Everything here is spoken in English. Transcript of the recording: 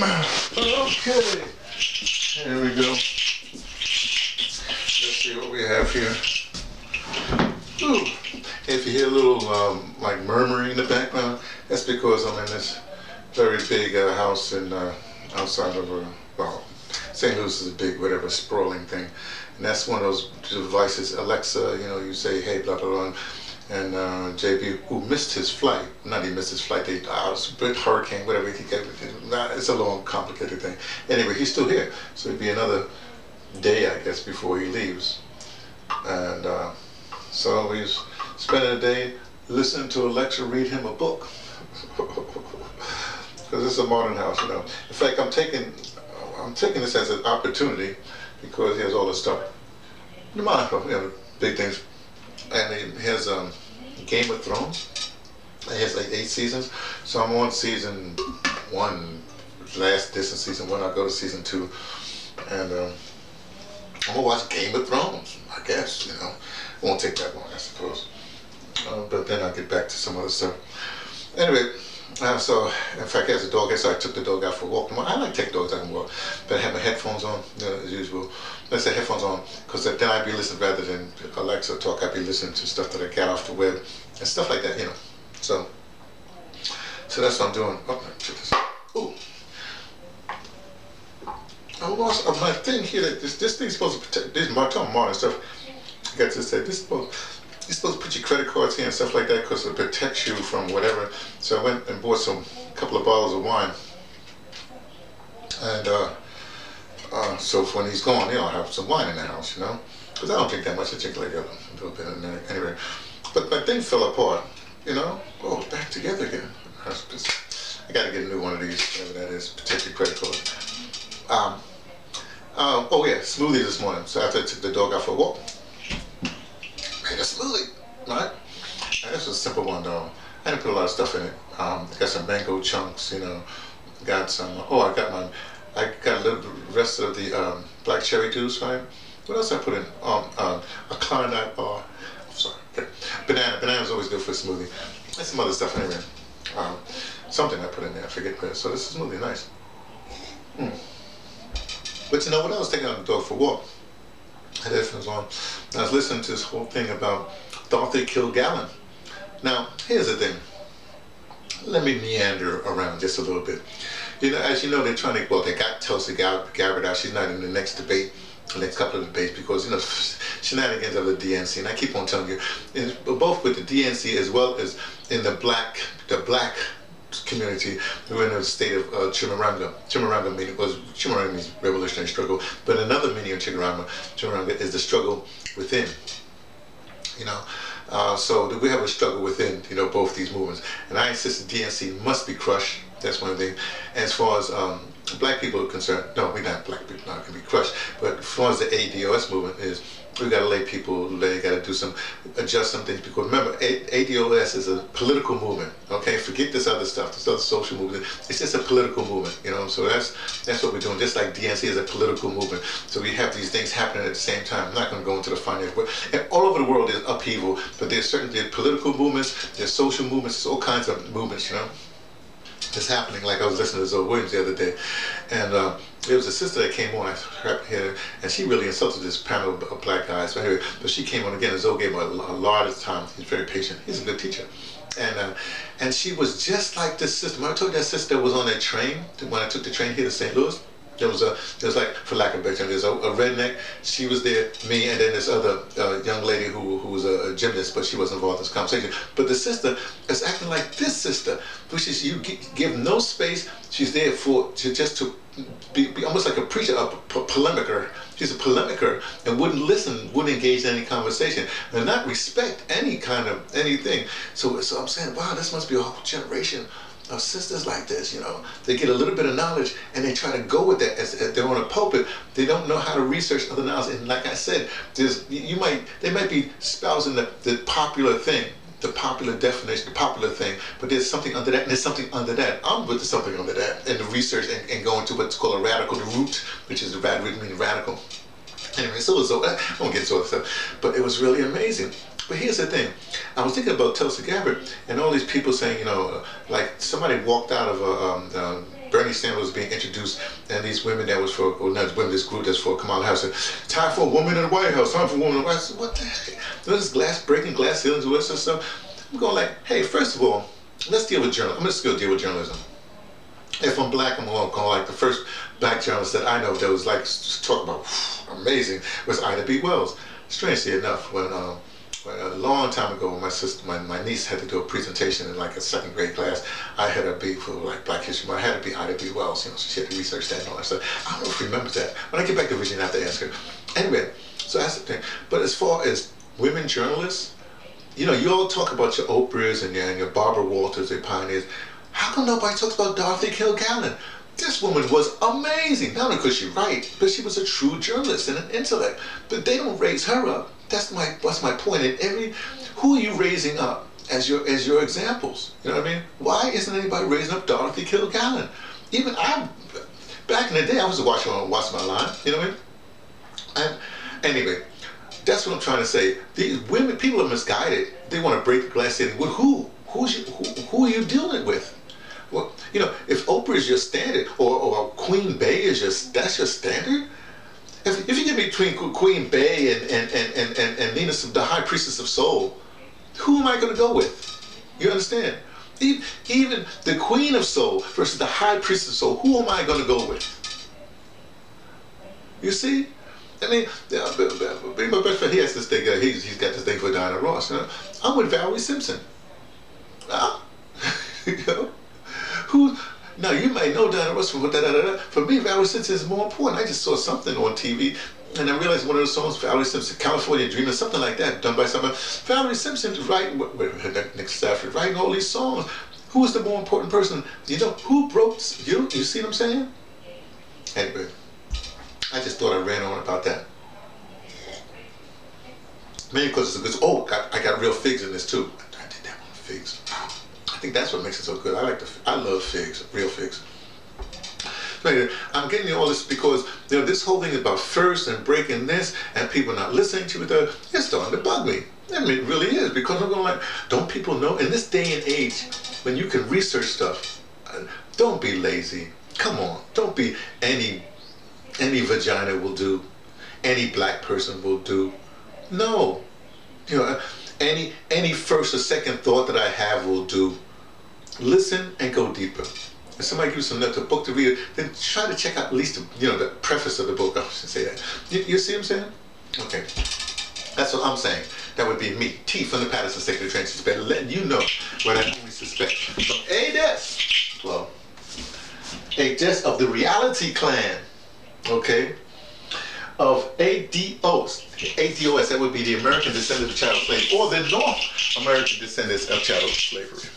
Okay. Here we go. Let's see what we have here. Ooh. If you hear a little um, like murmuring in the background, that's because I'm in this very big uh, house in uh, outside of uh, well, St. Louis is a big whatever sprawling thing, and that's one of those devices. Alexa, you know, you say hey blah blah blah. And uh, JB, who missed his flight, not he missed his flight, they, uh, big hurricane, whatever he get, it's a long, complicated thing. Anyway, he's still here, so it'd be another day, I guess, before he leaves. And uh, so he's spending a day listening to a lecture, read him a book. Because it's a modern house, you know. In fact, I'm taking, I'm taking this as an opportunity because he has all this stuff. Monaco, you know, big things. And it has um, Game of Thrones. It has like eight seasons. So I'm on season one, last distant season one. I'll go to season two. And um, I'm gonna watch Game of Thrones, I guess, you know. It won't take that long, I suppose. Uh, but then I'll get back to some other stuff. Anyway, uh, so in fact, as a dog, I guess I took the dog out for a walk. I like to take dogs out and walk, but I have my headphones on you know, as usual. Let's say headphones on, because then I'd be listening rather than Alexa talk. I'd be listening to stuff that I got off the web and stuff like that, you know. So, so that's what I'm doing. Oh. Ooh. I lost uh, my thing here. That this this thing's supposed to protect. This my talking modern stuff. I got to say this is supposed you're supposed to put your credit cards here and stuff like that because it protects you from whatever. So I went and bought some couple of bottles of wine, and uh, uh, so when he's gone, you know, I have some wine in the house, you know, because I don't drink that much. I drink like a little bit in there anyway. But my thing fell apart, you know. Oh, back together again. I got to get a new one of these, whatever that is, protect your credit card. Um, um, oh yeah, smoothie this morning. So after I took the dog out for a walk, made a smoothie, right? And this was a simple one though. I didn't put a lot of stuff in it. Um, got some mango chunks, you know. Got some. Oh, I got my. I got a little rest of the um, black cherry juice, right? What else I put in? Um, um a clarinet bar. I'm sorry. Banana. Banana is always good for a smoothie. And some other stuff anyway. Um, something I put in there. I forget. So this is smoothie, nice. Mm. But you know what? I was taking on the dog for a walk. I had headphones on. I was listening to this whole thing about Dorothy Kilgallen. Now, here's the thing. Let me meander around just a little bit. You know, as you know, they're trying to, well, they got Tulsi Gabbard out. She's not in the next debate, the next couple of debates, because, you know, shenanigans of the DNC. And I keep on telling you, both with the DNC as well as in the black, the black community we're in a state of uh, Chimurenga. Chimurenga meaning was Chimurenga means revolutionary struggle, but another meaning of Chimurenga, Chimurenga is the struggle within. You know, uh, so we have a struggle within, you know, both these movements. And I insist the DNC must be crushed. That's one thing. As far as um, black people are concerned, no, we're not black people, not going to be crushed. But as far as the ADOS movement is, we got to lay people, they got to do some, adjust some things. Because remember, ADOS is a political movement. Okay, forget this other stuff, this other social movement. It's just a political movement, you know. So that's that's what we're doing. Just like DNC is a political movement. So we have these things happening at the same time. I'm not going to go into the finance, but and all over the world there's upheaval. But there's certainly political movements, there's social movements, there's all kinds of movements, you know. It's happening. Like I was listening to Zoe Williams the other day, and. Uh, there was a sister that came on here, and she really insulted this panel of black guys. But, anyway, but she came on again, and Zoe gave him a, a lot of time. He's very patient. He's a good teacher. And uh, and she was just like this sister. When I told that sister was on that train, when I took the train here to St. Louis, there was a, there was like, for lack of better term, there's a, a, redneck. She was there, me, and then this other gymnast, but she wasn't involved in this conversation. But the sister is acting like this sister, which is you give no space. She's there for to just to be, be almost like a preacher, a polemicer. She's a polemicer and wouldn't listen, wouldn't engage in any conversation, and not respect any kind of anything. So, so I'm saying, wow, this must be a whole generation of sisters like this, you know. They get a little bit of knowledge and they try to go with that as, as they're on a pulpit. They don't know how to research other knowledge. And like I said, there's you might they might be spousing the, the popular thing, the popular definition, the popular thing, but there's something under that, and there's something under that. I'm with something under that, and the research and, and going to what's called a radical, root, which is the root meaning radical. Anyway, so it was, I won't get this stuff, but it was really amazing. But here's the thing. I was thinking about Tulsi Gabbard and all these people saying, you know, like somebody walked out of a, um, uh, Bernie Sanders being introduced, and these women that was for, well, not women, this group that's for Kamala Harris said, time for a woman in the White House, time for a woman in the White House. What the heck? This glass breaking, glass ceilings, all this stuff. I'm going like, hey, first of all, let's deal with journalism. I'm just going to deal with journalism. If I'm black, I'm going to like the first black journalist that I know that was like talk about amazing was Ida B. Wells. Strangely enough, when um, a long time ago when my sister, my, my niece had to do a presentation in like a second grade class, I had her be for like Black History Month. I had to be Ida B. Wells, you know, so she had to research that and all that stuff. I don't know if she remembers that. When I get back to Virginia, I have to ask her. Anyway, so that's the thing. But as far as women journalists, you know, you all talk about your Oprahs and your, and your Barbara Walters, your pioneers. How come nobody talks about Dorothy Kilgallen? This woman was amazing. Not only because she write, but she was a true journalist and an intellect. But they don't raise her up. That's my that's my point. In every who are you raising up as your as your examples? You know what I mean? Why isn't anybody raising up Dorothy Kilgallen? Even I back in the day I was watching on What's My Line, you know what I mean? And anyway, that's what I'm trying to say. These women people are misguided. They want to break the glass ceiling. With who? Who's you, who, who are you dealing with? Well, you know, if Oprah is your standard, or, or Queen Bey is your that's your standard, if, if you get between Queen Bey and, and, and, and, and Nina, the high priestess of soul, who am I going to go with? You understand? Even the queen of soul versus the high priestess of soul, who am I going to go with? You see? I mean, yeah, my best friend, he has this thing, uh, he's, he's got this thing for Diana Ross. You know? I'm with Valerie Simpson. Uh, you know? Who, now you might know Diana Ross da da da da. For me, Valerie Simpson is more important. I just saw something on TV and I realized one of the songs, Valerie Simpson, California Dreamer, something like that, done by someone. Valerie Simpson writing, Nick Ashford, writing all these songs. Who is the more important person? You know, who broke you? You see what I'm saying? Anyway, I just thought I ran on about that. Maybe because it's a good. Oh, I got real figs in this too. I did that one, figs. I think that's what makes it so good. I like the, I love figs, real figs. I'm getting you all this because you know this whole thing about first and breaking this and people not listening to it. It's starting to bug me. I mean, it really is because I'm going like, don't people know in this day and age when you can research stuff? Don't be lazy. Come on, don't be any any vagina will do, any black person will do. No, you know, any any first or second thought that I have will do listen and go deeper. If somebody gives you a book to read, then try to check out at least the, you know the preface of the book. I should say that. You, you see what I'm saying? Okay. That's what I'm saying. That would be me, T from the Patterson Sacred Trenches, better letting you know what I only suspect. So a death, well, a death of the reality clan, okay, of ADOS. ADOS, that would be the American descendants of chattel slavery, or the North American descendants of chattel slavery.